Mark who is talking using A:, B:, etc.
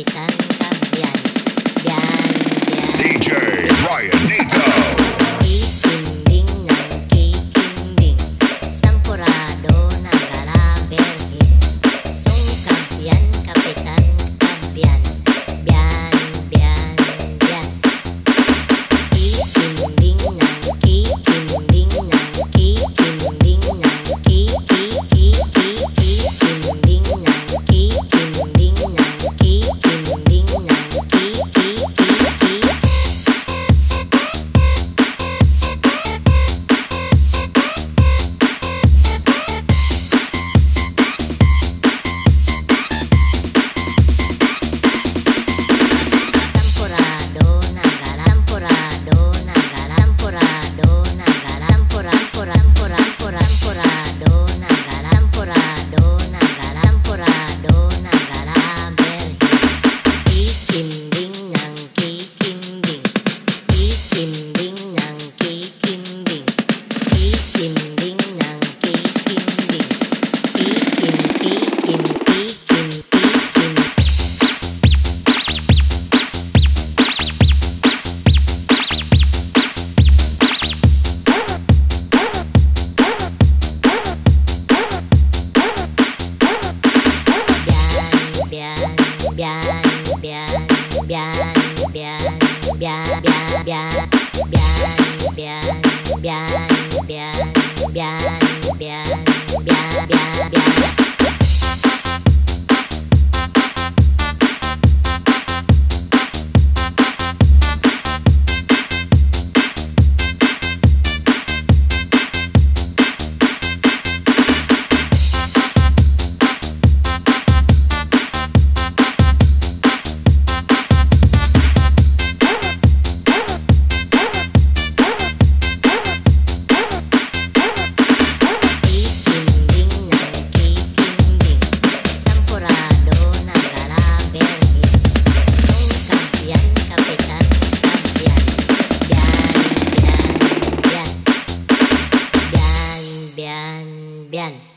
A: した。Okay. bien, bien, bien, bien, bien. Bian, bian.